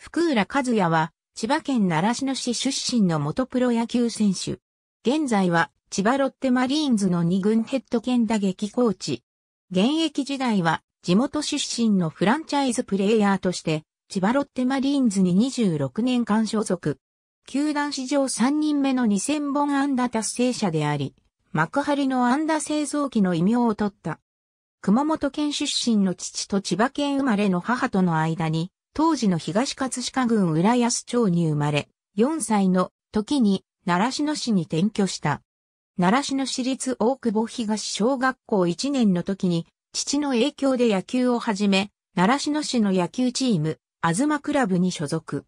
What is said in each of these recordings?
福浦和也は、千葉県習志野市出身の元プロ野球選手。現在は、千葉ロッテマリーンズの2軍ヘッド兼打撃コーチ。現役時代は、地元出身のフランチャイズプレイヤーとして、千葉ロッテマリーンズに26年間所属。球団史上3人目の2000本安打達成者であり、幕張の安打製造機の異名を取った。熊本県出身の父と千葉県生まれの母との間に、当時の東葛飾郡浦安町に生まれ、4歳の時に習志野市に転居した。習志野市立大久保東小学校1年の時に、父の影響で野球を始め、習志野市の野球チーム、あずまクラブに所属。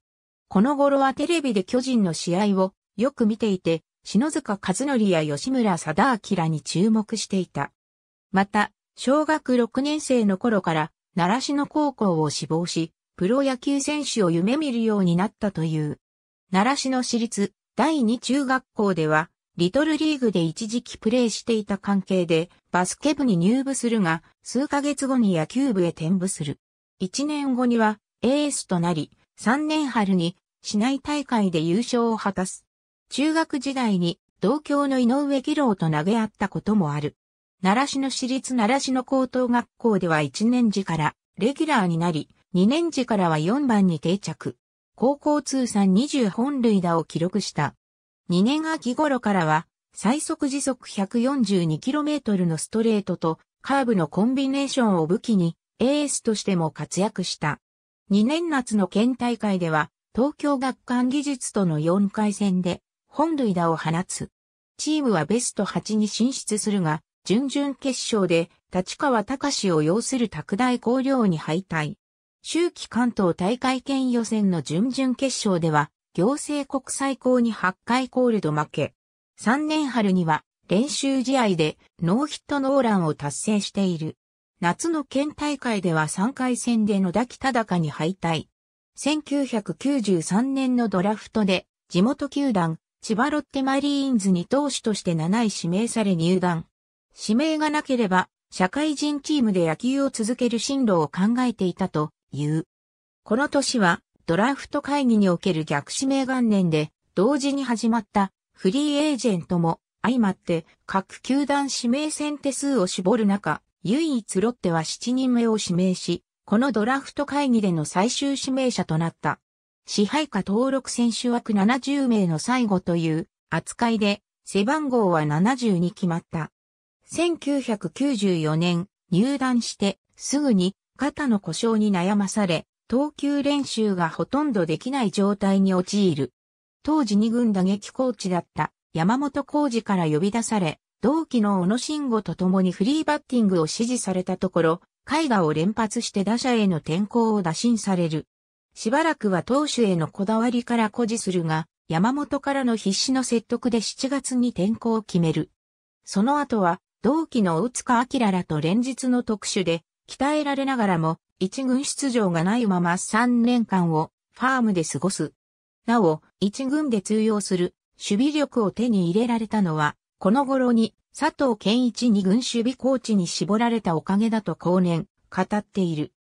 この頃はテレビで巨人の試合をよく見ていて、篠塚和則や吉村貞明に注目していた。また、小学6年生の頃から習志野高校を志望し、プロ野球選手を夢見るようになったという。習志野市立第二中学校では、リトルリーグで一時期プレーしていた関係で、バスケ部に入部するが、数ヶ月後に野球部へ転部する。一年後には、エースとなり、三年春に市内大会で優勝を果たす。中学時代に同郷の井上義郎と投げ合ったこともある。奈良市の私立奈良市の高等学校では1年時からレギュラーになり、2年時からは4番に定着。高校通算20本塁打を記録した。2年秋頃からは最速時速 142km のストレートとカーブのコンビネーションを武器にエースとしても活躍した。2年夏の県大会では、東京学館技術との4回戦で、本塁打を放つ。チームはベスト8に進出するが、準々決勝で、立川隆を要する拓大工業に敗退。秋季関東大会県予選の準々決勝では、行政国際校に8回コールド負け。3年春には、練習試合でノーヒットノーランを達成している。夏の県大会では3回戦で野田北高に敗退。1993年のドラフトで地元球団千葉ロッテマリーンズに投手として7位指名され入団。指名がなければ社会人チームで野球を続ける進路を考えていたという。この年はドラフト会議における逆指名元年で同時に始まったフリーエージェントも相まって各球団指名戦手数を絞る中、唯一ロッテは7人目を指名し、このドラフト会議での最終指名者となった。支配下登録選手枠70名の最後という扱いで、背番号は70に決まった。1994年入団してすぐに肩の故障に悩まされ、投球練習がほとんどできない状態に陥る。当時2軍打撃コーチだった山本浩二から呼び出され、同期の小野慎吾と共にフリーバッティングを指示されたところ、絵画を連発して打者への転向を打診される。しばらくは投手へのこだわりから誇示するが、山本からの必死の説得で7月に転向を決める。その後は、同期の大塚明らと連日の特殊で、鍛えられながらも、一軍出場がないまま3年間をファームで過ごす。なお、一軍で通用する守備力を手に入れられたのは、この頃に佐藤健一に軍守備コーチに絞られたおかげだと後年語っている。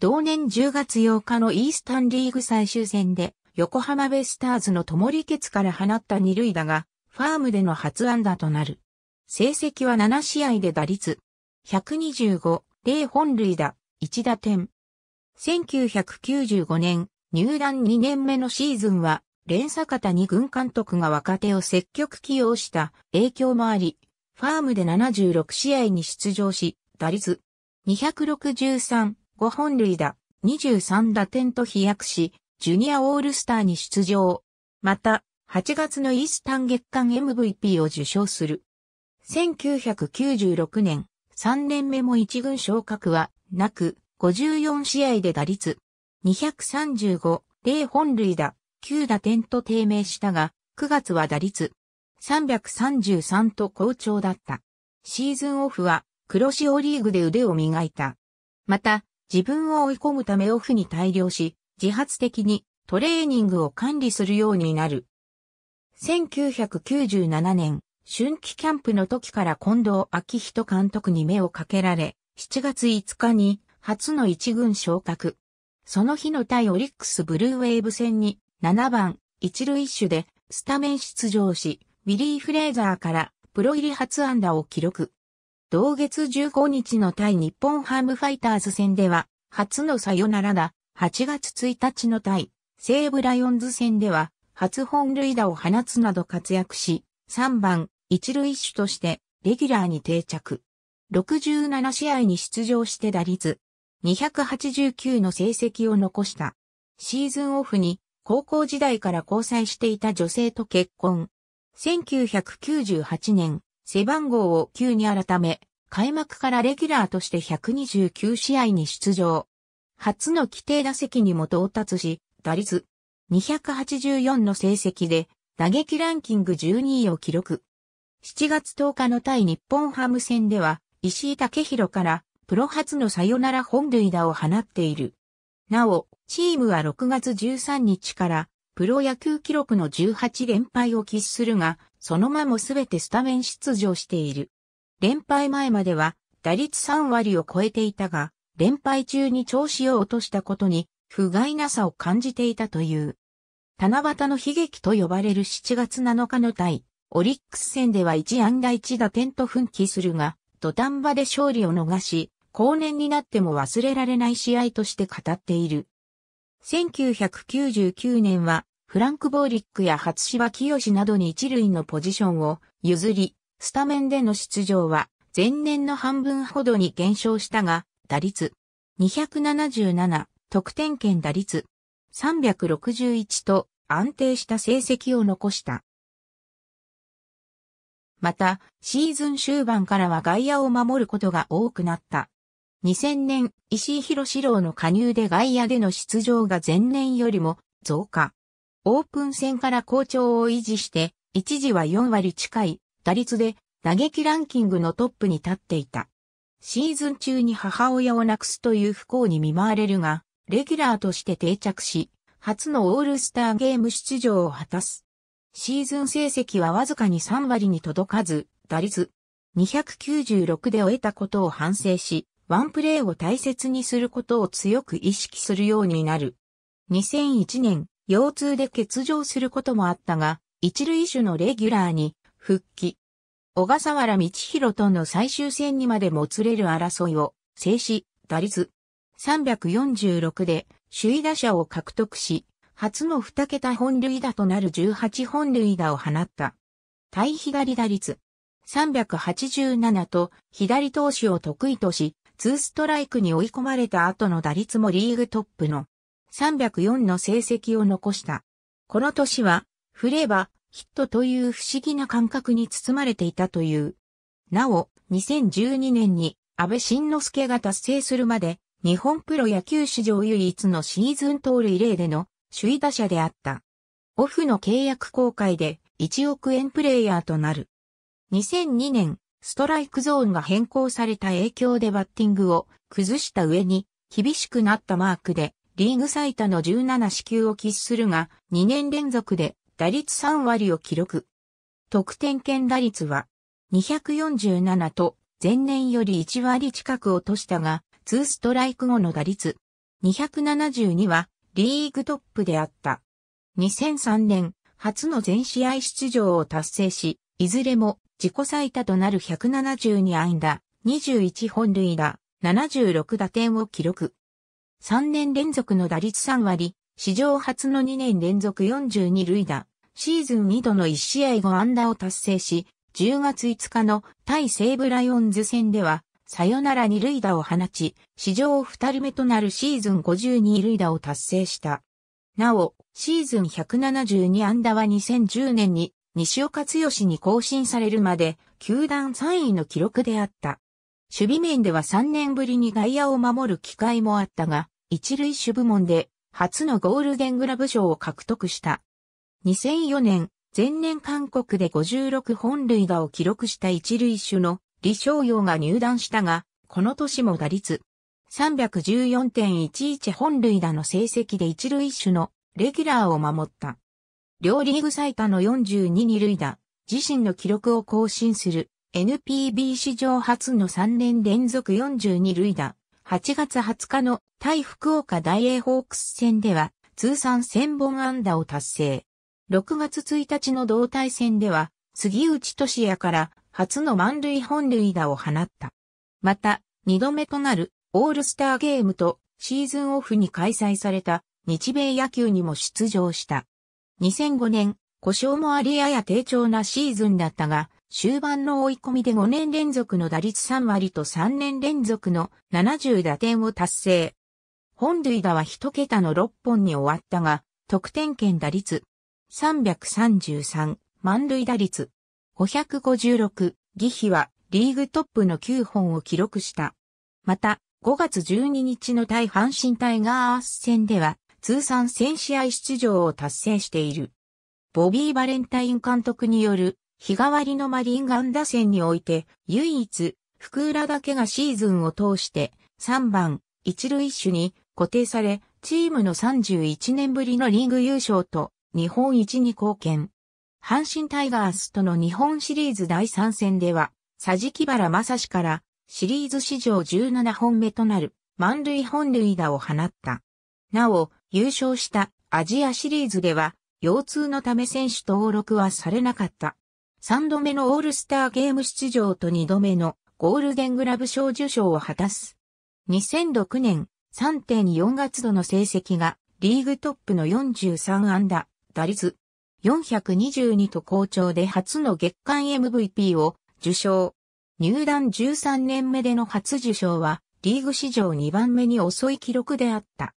同年10月8日のイースタンリーグ最終戦で横浜ベスターズの友利ケツから放った二塁打がファームでの初安打となる。成績は7試合で打率125、0本塁打、1打点。1995年入団2年目のシーズンは連鎖型に軍監督が若手を積極起用した影響もあり、ファームで76試合に出場し、打率263、5本塁打、23打点と飛躍し、ジュニアオールスターに出場。また、8月のイースタン月間 MVP を受賞する。1996年、3年目も一軍昇格はなく、54試合で打率235、0本塁打、9打点と低迷したが、9月は打率333と好調だった。シーズンオフは黒潮リーグで腕を磨いた。また、自分を追い込むためオフに大量し、自発的にトレーニングを管理するようになる。1997年、春季キャンプの時から近藤昭人監督に目をかけられ、7月5日に初の一軍昇格。その日の対オリックスブルーウェーブ戦に7番一塁手でスタメン出場し、ウィリー・フレーザーからプロ入り初安打を記録。同月15日の対日本ハムファイターズ戦では、初のサヨナラ打、8月1日の対西武ライオンズ戦では、初本塁打を放つなど活躍し、3番一塁手としてレギュラーに定着。67試合に出場して打率289の成績を残した。シーズンオフに高校時代から交際していた女性と結婚。1998年、背番号を9に改め、開幕からレギュラーとして129試合に出場。初の規定打席にも到達し、打率284の成績で打撃ランキング12位を記録。7月10日の対日本ハム戦では、石井武宏からプロ初のサヨナラ本塁打を放っている。なお、チームは6月13日からプロ野球記録の18連敗を喫するが、その間もすべてスタメン出場している。連敗前までは打率3割を超えていたが、連敗中に調子を落としたことに不甲斐なさを感じていたという。七夕の悲劇と呼ばれる7月7日の対、オリックス戦では1安打1打点と奮起するが、土壇場で勝利を逃し、後年になっても忘れられない試合として語っている。1999年は、フランク・ボーリックや初芝清などに一塁のポジションを譲り、スタメンでの出場は前年の半分ほどに減少したが、打率277、得点圏打率361と安定した成績を残した。また、シーズン終盤からは外野を守ることが多くなった。2000年、石井博士郎の加入で外野での出場が前年よりも増加。オープン戦から好調を維持して、一時は4割近い打率で打撃ランキングのトップに立っていた。シーズン中に母親を亡くすという不幸に見舞われるが、レギュラーとして定着し、初のオールスターゲーム出場を果たす。シーズン成績はわずかに3割に届かず、打率296で終えたことを反省し、ワンプレーを大切にすることを強く意識するようになる。2001年、腰痛で欠場することもあったが、一塁手のレギュラーに復帰。小笠原道弘との最終戦にまでもつれる争いを制し、打率346で首位打者を獲得し、初の二桁本塁打となる18本塁打を放った。対左打率387と左投手を得意とし、ツーストライクに追い込まれた後の打率もリーグトップの304の成績を残した。この年は、振ればヒットという不思議な感覚に包まれていたという。なお、2012年に安倍晋之助が達成するまで、日本プロ野球史上唯一のシーズン盗塁例での首位打者であった。オフの契約公開で1億円プレイヤーとなる。2002年、ストライクゾーンが変更された影響でバッティングを崩した上に厳しくなったマークでリーグ最多の17支球を喫するが2年連続で打率3割を記録。得点圏打率は247と前年より1割近く落としたが、2ストライク後の打率272はリーグトップであった。2003年初の全試合出場を達成し、いずれも自己最多となる172安打、21本塁打、76打点を記録。3年連続の打率3割、史上初の2年連続42塁打、シーズン2度の1試合5安打を達成し、10月5日の対西武ライオンズ戦では、サヨナラ2塁打を放ち、史上2人目となるシーズン52塁打を達成した。なお、シーズン172安打は2010年に西岡剛に更新されるまで、球団3位の記録であった。守備面では3年ぶりに外野を守る機会もあったが、一塁手部門で初のゴールデングラブ賞を獲得した。2004年、前年韓国で56本塁打を記録した一塁手の李昌陽が入団したが、この年も打率314.11本塁打の成績で一塁手のレギュラーを守った。両リーグ最多の42二塁打、自身の記録を更新する NPB 史上初の3年連続42塁打、8月20日の対福岡大英ホークス戦では通算1000本安打を達成。6月1日の同体戦では杉内俊也から初の満塁本塁打を放った。また、2度目となるオールスターゲームとシーズンオフに開催された日米野球にも出場した。2005年、故障もありやや低調なシーズンだったが、終盤の追い込みで5年連続の打率3割と3年連続の70打点を達成。本塁打は1桁の6本に終わったが、得点圏打率333、満塁打率556、ギヒはリーグトップの9本を記録した。また、5月12日の対阪神タイガース戦では、通算1000試合出場を達成している。ボビー・バレンタイン監督による日替わりのマリンガン打線において、唯一、福浦だけがシーズンを通して3番、一塁手に固定され、チームの31年ぶりのリーグ優勝と日本一に貢献。阪神タイガースとの日本シリーズ第3戦では、佐治木原正史からシリーズ史上17本目となる満塁本塁打を放った。なお、優勝したアジアシリーズでは腰痛のため選手登録はされなかった。3度目のオールスターゲーム出場と2度目のゴールデングラブ賞受賞を果たす。2006年3.4月度の成績がリーグトップの43安打、打率422と好調で初の月間 MVP を受賞。入団13年目での初受賞はリーグ史上2番目に遅い記録であった。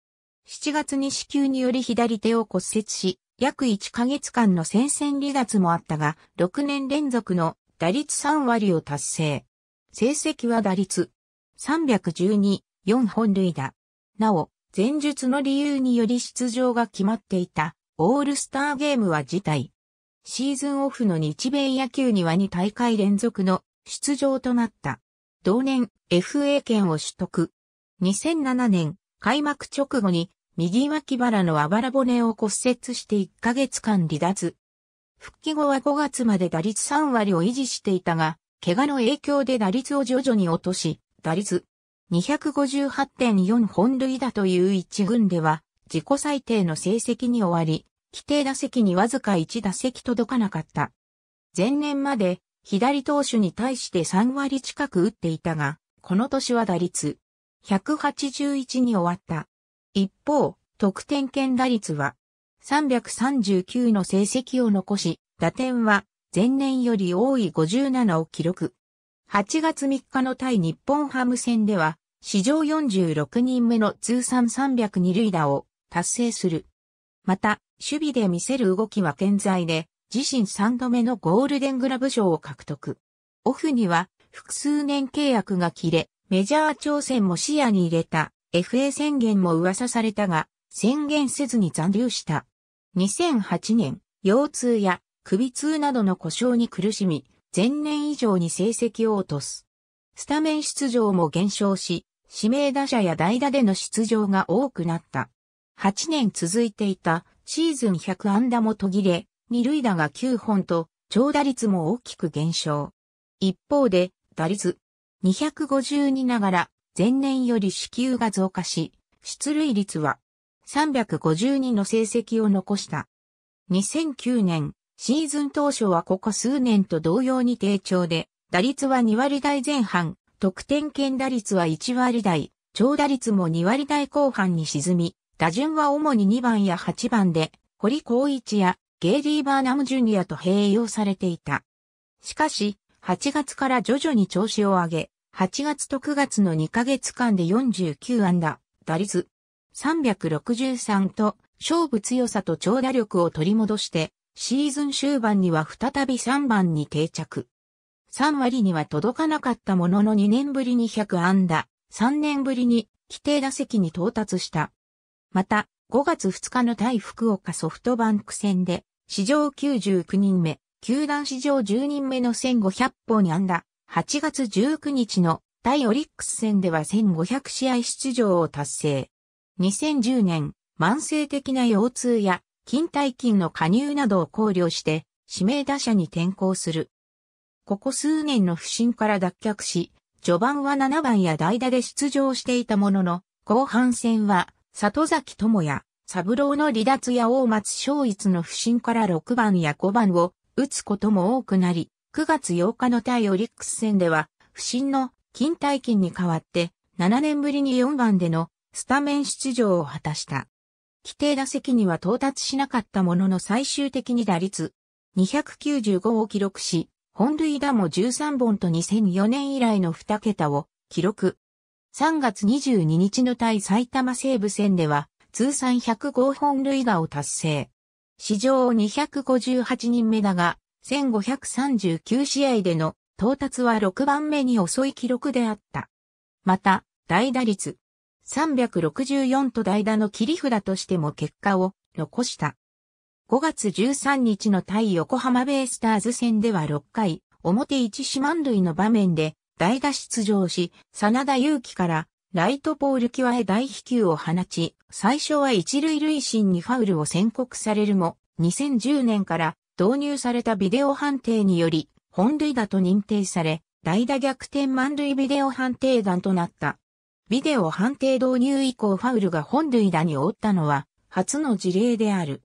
7月に子宮により左手を骨折し、約1ヶ月間の戦線離脱もあったが、6年連続の打率3割を達成。成績は打率312、4本塁打。なお、前述の理由により出場が決まっていたオールスターゲームは辞退。シーズンオフの日米野球には2大会連続の出場となった。同年 FA 権を取得。2007年開幕直後に右脇腹のあばら骨を骨折して1ヶ月間離脱。復帰後は5月まで打率3割を維持していたが、怪我の影響で打率を徐々に落とし、打率258.4本塁打という一軍では、自己最低の成績に終わり、規定打席にわずか1打席届かなかった。前年まで左投手に対して3割近く打っていたが、この年は打率181に終わった。一方、得点圏打率は339の成績を残し、打点は前年より多い57を記録。8月3日の対日本ハム戦では、史上46人目の通算302塁打を達成する。また、守備で見せる動きは健在で、自身3度目のゴールデングラブ賞を獲得。オフには複数年契約が切れ、メジャー挑戦も視野に入れた FA 宣言も噂されたが、宣言せずに残留した。2008年、腰痛や首痛などの故障に苦しみ、前年以上に成績を落とす。スタメン出場も減少し、指名打者や代打での出場が多くなった。8年続いていたシーズン100安打も途切れ、二塁打が9本と、長打率も大きく減少。一方で、打率252ながら前年より支給が増加し、出塁率は352の成績を残した。2009年、シーズン当初はここ数年と同様に低調で、打率は2割台前半、得点圏打率は1割台、長打率も2割台後半に沈み、打順は主に2番や8番で、堀光一やゲイリー・バーナム・ジュニアと併用されていた。しかし、8月から徐々に調子を上げ、8月と9月の2ヶ月間で49安打、打率363と勝負強さと長打力を取り戻してシーズン終盤には再び3番に定着。3割には届かなかったものの2年ぶりに100安打、3年ぶりに規定打席に到達した。また、5月2日の対福岡ソフトバンク戦で、史上99人目、球団史上10人目の1500本安打、8月19日の対オリックス戦では1500試合出場を達成。2010年、慢性的な腰痛や筋体筋の加入などを考慮して指名打者に転向する。ここ数年の不振から脱却し、序盤は7番や代打で出場していたものの、後半戦は、里崎智也、三郎の離脱や大松昭一の不振から6番や5番を打つことも多くなり、9月8日の対オリックス戦では、不振の筋体筋に代わって、7年ぶりに4番でのスタメン出場を果たした。規定打席には到達しなかったものの最終的に打率295を記録し、本塁打も13本と2004年以来の2桁を記録。3月22日の対埼玉西武戦では通算105本塁打を達成。史上258人目だが、1539試合での到達は6番目に遅い記録であった。また、代打率364と代打の切り札としても結果を残した。5月13日の対横浜ベイスターズ戦では6回、表一四満塁の場面で代打出場し、真田祐希からライトポール際へ大飛球を放ち、最初は一塁塁審にファウルを宣告されるも、2010年から導入されたビデオ判定により、本塁打と認定され、代打逆転満塁ビデオ判定弾となった。ビデオ判定導入以降ファウルが本塁打に覆ったのは初の事例である。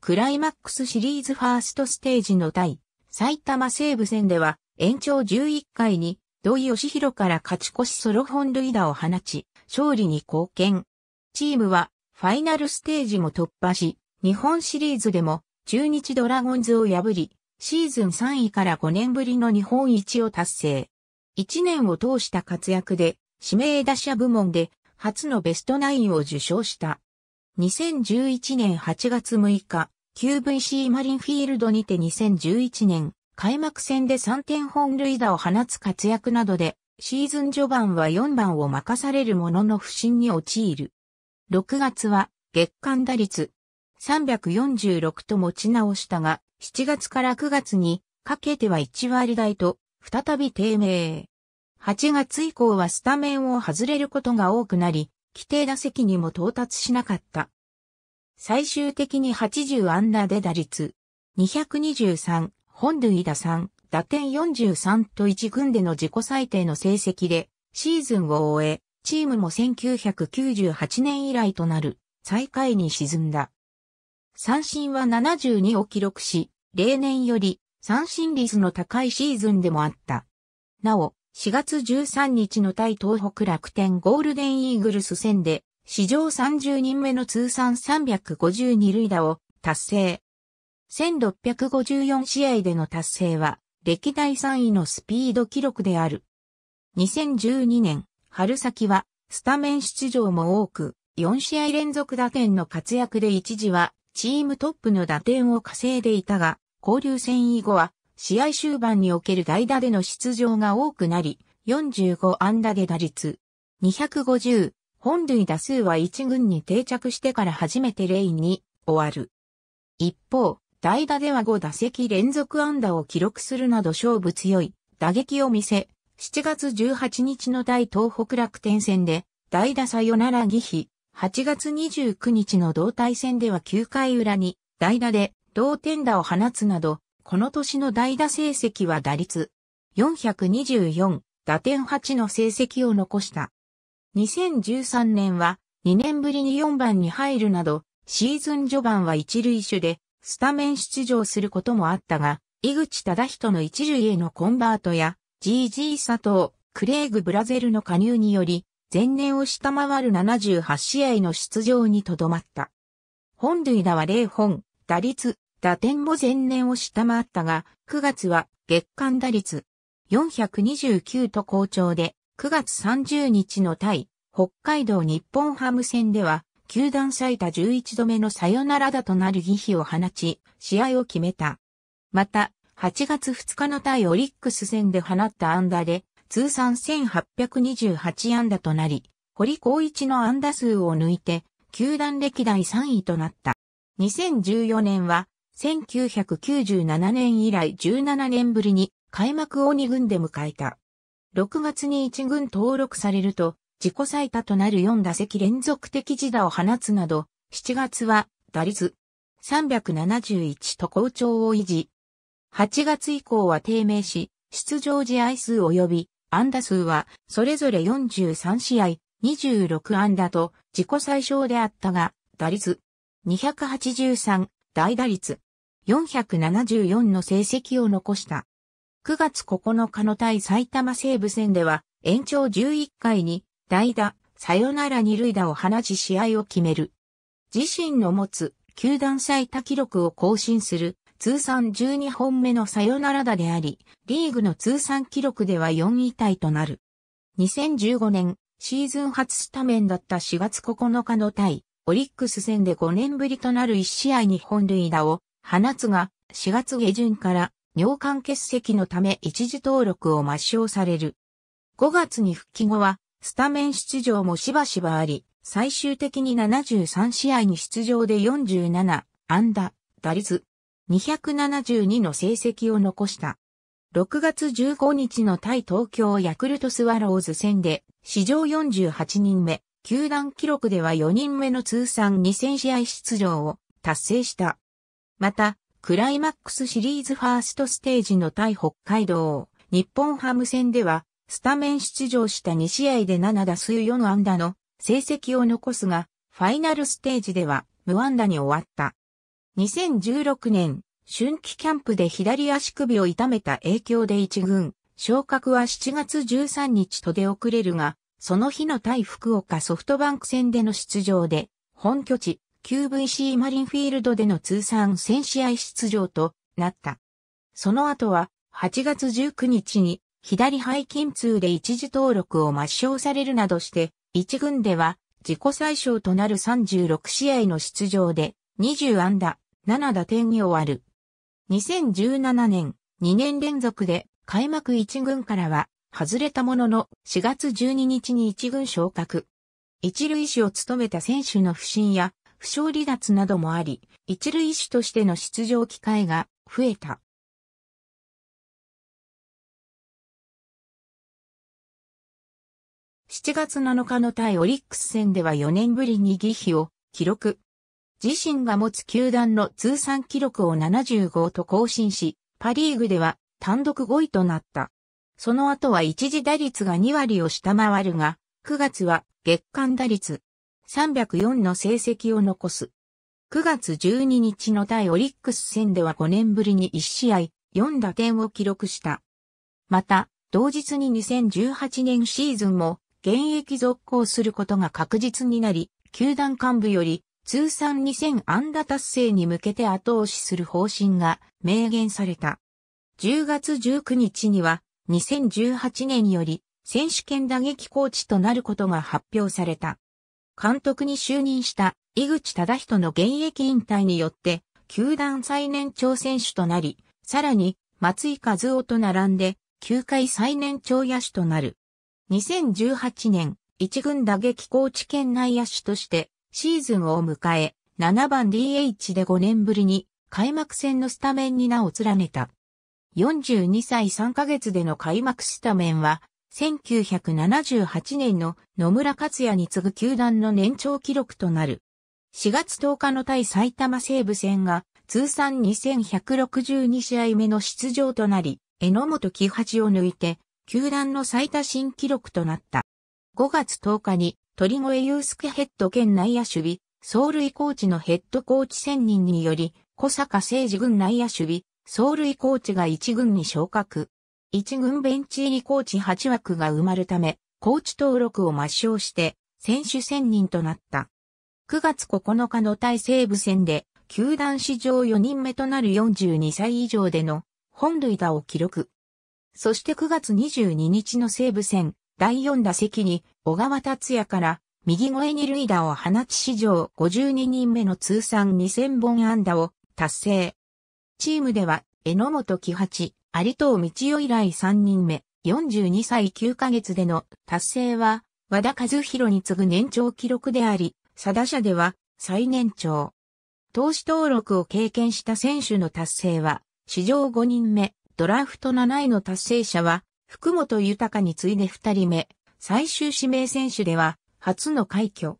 クライマックスシリーズファーストステージの対埼玉西武戦では延長11回に土井義弘から勝ち越しソロ本塁打を放ち、勝利に貢献。チームはファイナルステージも突破し、日本シリーズでも中日ドラゴンズを破り、シーズン3位から5年ぶりの日本一を達成。1年を通した活躍で、指名打者部門で初のベストナインを受賞した。2011年8月6日、QVC マリンフィールドにて2011年、開幕戦で3点本塁打を放つ活躍などで、シーズン序盤は4番を任されるものの不振に陥る。6月は月間打率346と持ち直したが、7月から9月にかけては1割台と再び低迷。8月以降はスタメンを外れることが多くなり、規定打席にも到達しなかった。最終的に80安打で打率223、本塁打3、打点43と1軍での自己最低の成績でシーズンを終え、チームも1998年以来となる最下位に沈んだ。三振は72を記録し、例年より三振率の高いシーズンでもあった。なお、4月13日の対東北楽天ゴールデンイーグルス戦で史上30人目の通算352塁打を達成。1654試合での達成は、歴代3位のスピード記録である。2012年、春先は、スタメン出場も多く、4試合連続打点の活躍で一時は、チームトップの打点を稼いでいたが、交流戦以後は、試合終盤における代打での出場が多くなり、45安打で打率、250、本塁打数は一軍に定着してから初めてレインに終わる。一方、代打では5打席連続安打を記録するなど勝負強い。打撃を見せ、7月18日の大東北楽天戦で代打サヨナラギヒ、8月29日の同体戦では9回裏に代打で同点打を放つなど、この年の代打成績は打率。424打点8の成績を残した。2013年は2年ぶりに4番に入るなど、シーズン序盤は一塁手でスタメン出場することもあったが、井口忠人の一塁へのコンバートや GG 佐藤、クレイグ・ブラゼルの加入により、前年を下回る78試合の出場にとどまった。本塁打は0本、打率、打点も前年を下回ったが、9月は月間打率429と好調で、9月30日の対北海道日本ハム戦では、球団最多11度目のサヨナラ打となる疑秘を放ち、試合を決めた。また、8月2日の対オリックス戦で放った安打で、通算1828安打となり、堀光一の安打数を抜いて、球団歴代3位となった。2014年は、1997年以来17年ぶりに開幕を2軍で迎えた。6月に1軍登録されると、自己最多となる4打席連続的自打を放つなど、7月は打率371と好調を維持。8月以降は低迷し、出場試合数及び安打数はそれぞれ43試合、26安打と自己最小であったが、打率283、大打率474の成績を残した。9月9日の対埼玉西武戦では延長11回に代打、サヨナラ二塁打を放ち試合を決める。自身の持つ球団最多記録を更新する通算12本目のサヨナラ打であり、リーグの通算記録では4位タイとなる。2015年、シーズン初スタメンだった4月9日の対、オリックス戦で5年ぶりとなる1試合に本塁打を放つが、4月下旬から尿管結石のため一時登録を抹消される。5月に復帰後は、スタメン出場もしばしばあり、最終的に73試合に出場で47、安打、打率、272の成績を残した。6月15日の対東京ヤクルトスワローズ戦で、史上48人目、球団記録では4人目の通算2000試合出場を達成した。また、クライマックスシリーズファーストステージの対北海道、日本ハム戦では、スタメン出場した2試合で7打数4安打の成績を残すが、ファイナルステージでは無安打に終わった。2016年、春季キャンプで左足首を痛めた影響で一軍、昇格は7月13日と出遅れるが、その日の対福岡ソフトバンク戦での出場で、本拠地、QVC マリンフィールドでの通算1000試合出場となった。その後は、8月19日に左背筋痛で一時登録を抹消されるなどして、一軍では自己最小となる36試合の出場で20安打、7打点に終わる。2017年、2年連続で開幕一軍からは外れたものの4月12日に一軍昇格。一塁手を務めた選手の不振や負傷離脱などもあり、一塁手としての出場機会が増えた。7月7日の対オリックス戦では4年ぶりに疑秘を記録。自身が持つ球団の通算記録を75と更新し、パリーグでは単独5位となった。その後は一時打率が2割を下回るが、9月は月間打率304の成績を残す。9月12日の対オリックス戦では5年ぶりに1試合4打点を記録した。また、同日に2018年シーズンも現役続行することが確実になり、球団幹部より通算2000安打達成に向けて後押しする方針が明言された。10月19日には2018年より選手権打撃コーチとなることが発表された。監督に就任した井口忠人の現役引退によって球団最年長選手となり、さらに松井和夫と並んで球界最年長野手となる。2018年、一軍打撃コーチ兼内野手としてシーズンを迎え、7番 DH で5年ぶりに開幕戦のスタメンに名を連ねた。42歳3ヶ月での開幕スタメンは、1978年の野村克也に次ぐ球団の年長記録となる。4月10日の対埼玉西武戦が通算2162試合目の出場となり、榎本木八を抜いて球団の最多新記録となった。5月10日に鳥越祐介ヘッド兼内野守備、走塁コーチのヘッドコーチ選任により、小坂誠二軍内野守備、走塁コーチが1軍に昇格。1軍ベンチ入りコーチ8枠が埋まるため、コーチ登録を抹消して、選手選任となった。9月9日の対西武戦で、球団史上4人目となる42歳以上での本塁打を記録。そして9月22日の西武戦、第4打席に小川達也から右越に塁打を放ち史上52人目の通算2000本安打を達成。チームでは榎本木八、有藤道夫以来3人目、42歳9ヶ月での達成は和田和弘に次ぐ年長記録であり、佐田社では最年長。投手登録を経験した選手の達成は史上5人目、ドラフト7位の達成者は、福本豊に次いで2人目、最終指名選手では、初の快挙。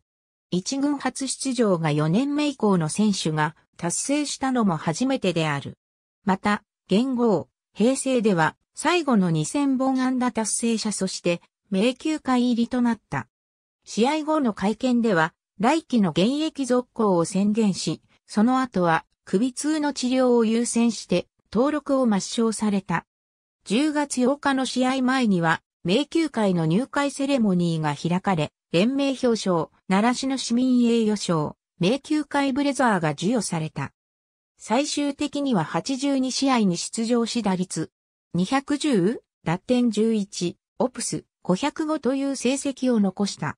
一軍初出場が4年目以降の選手が達成したのも初めてである。また、元号、平成では、最後の2000本安打達成者そして迷宮会入りとなった。試合後の会見では、来季の現役続行を宣言し、その後は首痛の治療を優先して登録を抹消された。10月8日の試合前には、迷宮会の入会セレモニーが開かれ、連盟表彰、奈良市の市民栄誉賞、迷宮会ブレザーが授与された。最終的には82試合に出場し打率210、打点11、オプス505という成績を残した。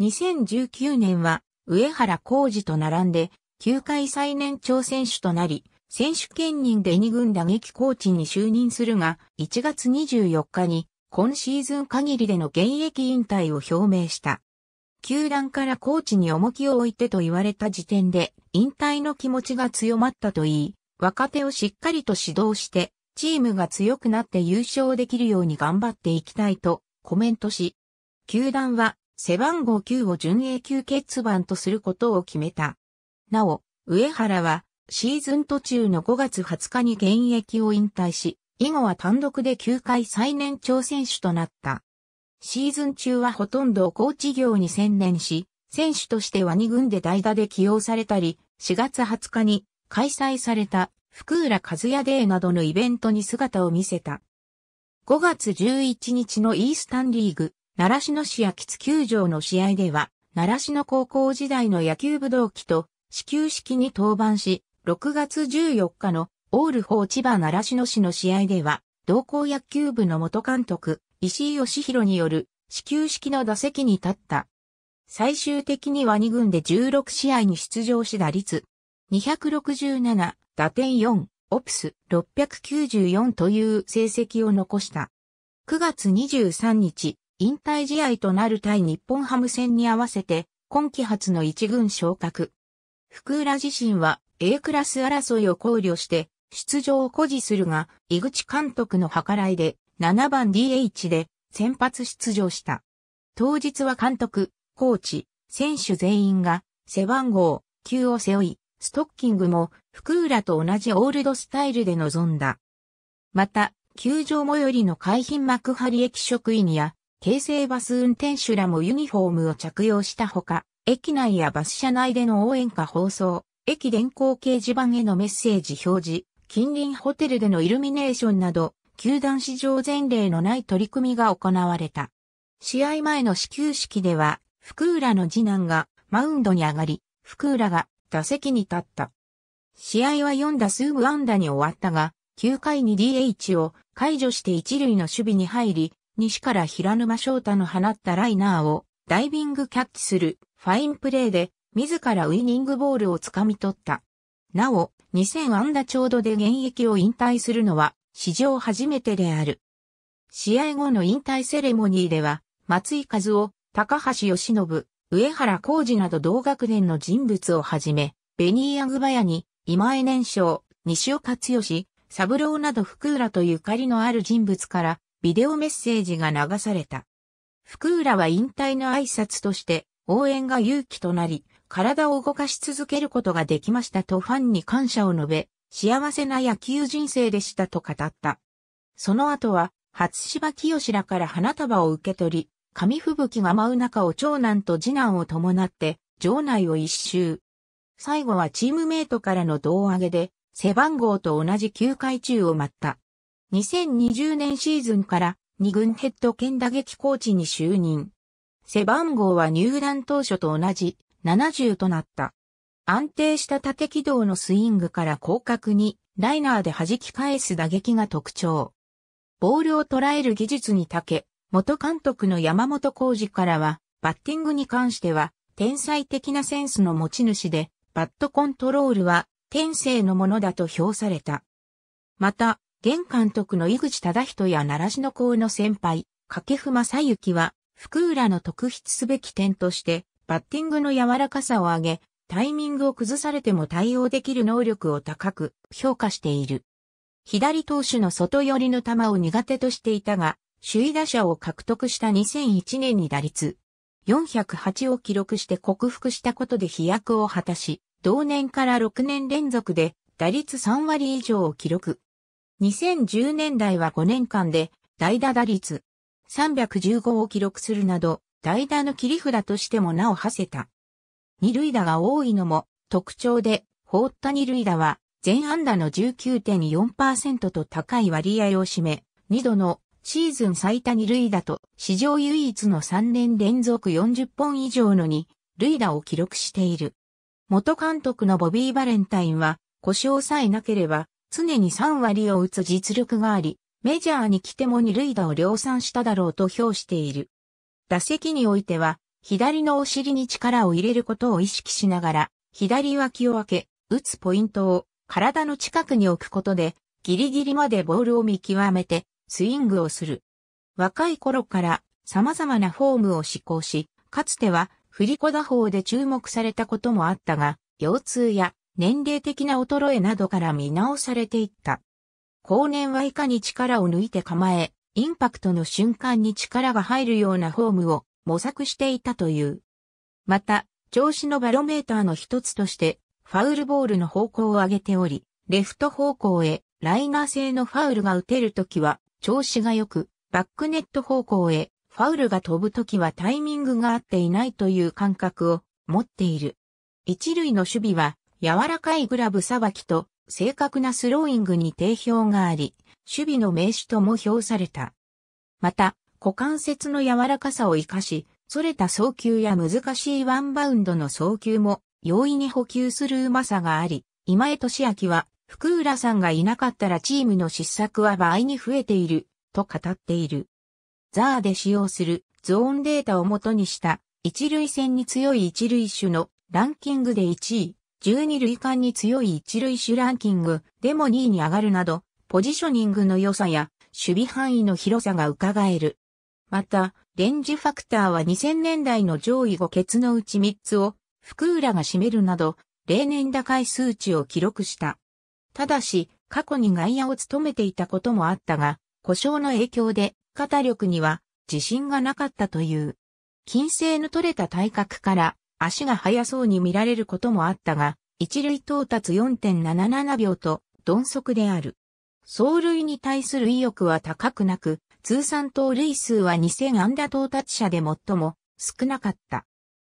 2019年は上原浩二と並んで球界最年長選手となり、選手兼任で2軍打撃コーチに就任するが、1月24日に今シーズン限りでの現役引退を表明した。球団からコーチに重きを置いてと言われた時点で引退の気持ちが強まったと言い、若手をしっかりと指導して、チームが強くなって優勝できるように頑張っていきたいとコメントし、球団は背番号9を準永久欠番とすることを決めた。なお、上原はシーズン途中の5月20日に現役を引退し、以後は単独で球界最年長選手となった。シーズン中はほとんどコーチ業に専念し、選手としては2軍で代打で起用されたり、4月20日に開催された福浦和也デーなどのイベントに姿を見せた。5月11日のイースタンリーグ、奈良市の市秋津球場の試合では、奈良市の高校時代の野球部同期と始球式に登板し、6月14日のオールフォー千葉習志野市の試合では、同校野球部の元監督、石井義弘による始球式の打席に立った。最終的には2軍で16試合に出場し打率267、打点4、オプス694という成績を残した。9月23日、引退試合となる対日本ハム戦に合わせて、今季初の1軍昇格。福浦自身は A クラス争いを考慮して出場を誇示するが、井口監督の計らいで7番 DH で先発出場した。当日は監督、コーチ、選手全員が背番号9を背負い、ストッキングも福浦と同じオールドスタイルで臨んだ。また、球場最寄りの海浜幕張駅職員や京成バス運転手らもユニフォームを着用したほか、駅内やバス車内での応援歌放送、駅電光掲示板へのメッセージ表示、近隣ホテルでのイルミネーションなど、球団史上前例のない取り組みが行われた。試合前の始球式では、福浦の次男がマウンドに上がり、福浦が打席に立った。試合は4打数無安打に終わったが、9回に DH を解除して一塁の守備に入り、西から平沼翔太の放ったライナーをダイビングキャッチするファインプレーで自らウイニングボールを掴み取った。なお、2000安打ちょうどで現役を引退するのは史上初めてである。試合後の引退セレモニーでは、松井和夫、高橋義信、上原浩二など同学年の人物をはじめ、ベニーヤグバヤに、今江年少、西岡剛、三郎など福浦とゆかりのある人物からビデオメッセージが流された。福浦は引退の挨拶として応援が勇気となり、体を動かし続けることができましたとファンに感謝を述べ、幸せな野球人生でしたと語った。その後は、初芝清らから花束を受け取り、紙吹雪が舞う中を長男と次男を伴って、場内を一周。最後はチームメイトからの胴上げで、背番号と同じ9回中を待った。2020年シーズンから2軍ヘッド兼打撃コーチに就任。背番号は入団当初と同じ70となった。安定した縦軌道のスイングから広角にライナーで弾き返す打撃が特徴。ボールを捉える技術に長け、元監督の山本浩二からは、バッティングに関しては、天才的なセンスの持ち主で、バットコントロールは天性のものだと評された。また、現監督の井口忠人や奈良市の校の先輩、掛布正幸は、福浦の特筆すべき点として、バッティングの柔らかさを上げ、タイミングを崩されても対応できる能力を高く評価している。左投手の外寄りの球を苦手としていたが、首位打者を獲得した2001年に打率408を記録して克服したことで飛躍を果たし、同年から6年連続で打率3割以上を記録。2010年代は5年間で代打打率315を記録するなど、代打の切り札としても名を馳せた。二塁打が多いのも特徴で、放った二塁打は全安打の19.4%と高い割合を占め、2度のシーズン最多二塁打と史上唯一の3年連続40本以上の2塁打を記録している。元監督のボビー・バレンタインは故障さえなければ常に3割を打つ実力があり、メジャーに来ても二塁打を量産しただろうと評している。打席においては、左のお尻に力を入れることを意識しながら、左脇を開け、打つポイントを体の近くに置くことで、ギリギリまでボールを見極めて、スイングをする。若い頃から様々なフォームを試行し、かつては振り子打法で注目されたこともあったが、腰痛や年齢的な衰えなどから見直されていった。後年はいかに力を抜いて構え、インパクトの瞬間に力が入るようなフォームを模索していたという。また、調子のバロメーターの一つとして、ファウルボールの方向を上げており、レフト方向へライナー性のファウルが打てるときは調子が良く、バックネット方向へファウルが飛ぶときはタイミングが合っていないという感覚を持っている。一塁の守備は柔らかいグラブさばきと正確なスローイングに定評があり、守備の名手とも評された。また、股関節の柔らかさを活かし、逸れた送球や難しいワンバウンドの送球も容易に補給するうまさがあり、今江俊明は福浦さんがいなかったらチームの失策は倍に増えていると語っている。ザーで使用するゾーンデータを元にした一塁戦に強い一塁手のランキングで1位、12塁間に強い一塁手ランキングでも2位に上がるなど、ポジショニングの良さや守備範囲の広さが伺える。また、レンジファクターは2000年代の上位5欠のうち3つを福浦が占めるなど、例年高い数値を記録した。ただし、過去に外野を務めていたこともあったが、故障の影響で肩力には自信がなかったという。金星の取れた体格から足が速そうに見られることもあったが、一塁到達4.77秒と鈍足である。走塁に対する意欲は高くなく、通算盗塁数は2000安打到達者で最も少なかった。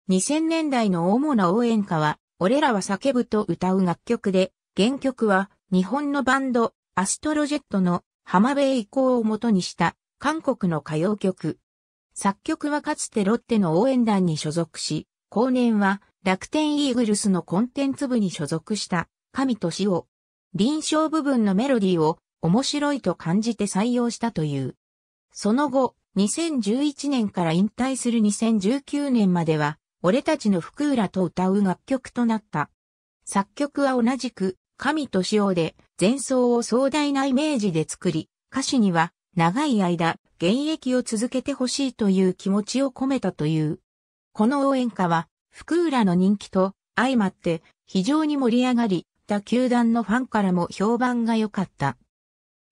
2000年代の主な応援歌は、俺らは叫ぶと歌う楽曲で、原曲は日本のバンド、アストロジェットの浜辺以降を元にした韓国の歌謡曲。作曲はかつてロッテの応援団に所属し、後年は楽天イーグルスのコンテンツ部に所属した神俊夫。臨床部分のメロディーを面白いと感じて採用したという。その後、2011年から引退する2019年までは、俺たちの福浦と歌う楽曲となった。作曲は同じく、神俊夫で、前奏を壮大なイメージで作り、歌詞には、長い間、現役を続けてほしいという気持ちを込めたという。この応援歌は、福浦の人気と相まって非常に盛り上がり、他球団のファンからも評判が良かった。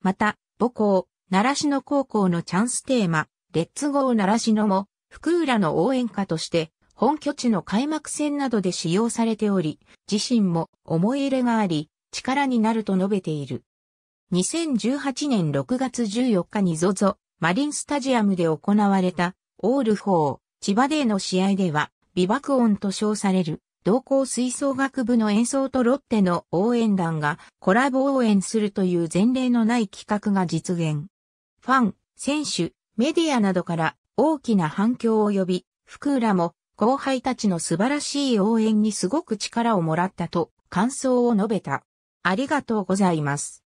また、母校、習志野高校のチャンステーマ、レッツゴー習志野も、福浦の応援歌として、本拠地の開幕戦などで使用されており、自身も思い入れがあり、力になると述べている。2018年6月14日に ZOZO マリンスタジアムで行われたオール4千葉デーの試合では、美爆音と称される、同校吹奏楽部の演奏とロッテの応援団がコラボ応援するという前例のない企画が実現。ファン、選手、メディアなどから大きな反響を呼び、福浦も後輩たちの素晴らしい応援にすごく力をもらったと感想を述べた。ありがとうございます。